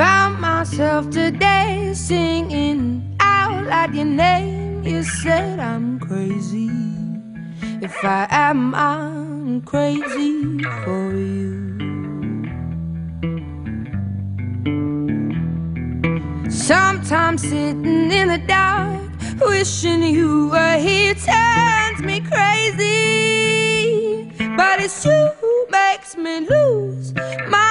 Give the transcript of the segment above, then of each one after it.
myself today singing out loud your name. You said I'm crazy. If I am, I'm crazy for you. Sometimes sitting in the dark, wishing you were here turns me crazy. But it's you who makes me lose my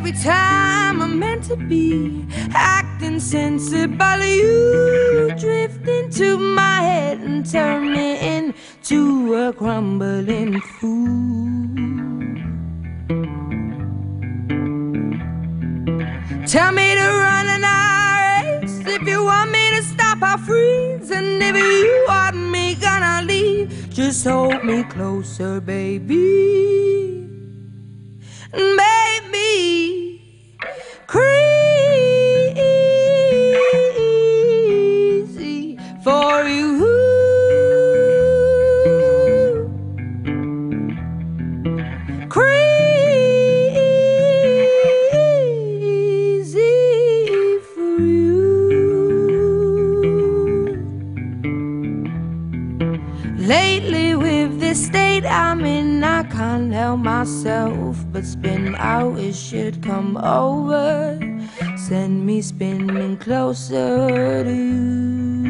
every time I'm meant to be acting sensible, you drift into my head and turn me into a crumbling fool. Tell me to run and I race. If you want me to stop, I'll freeze. And if you want me gonna leave, just hold me closer, baby. Lately, with this state I'm in, I can't help myself but spin out. It should come over, send me spinning closer to you.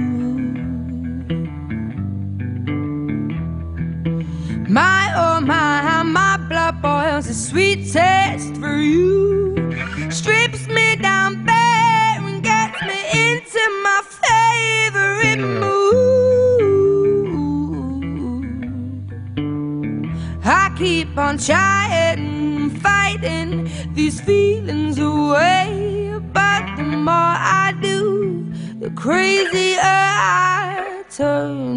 Blood boils a sweet taste for you. Strips me down bare and gets me into my favorite mood. I keep on trying, fighting these feelings away. But the more I do, the crazier I turn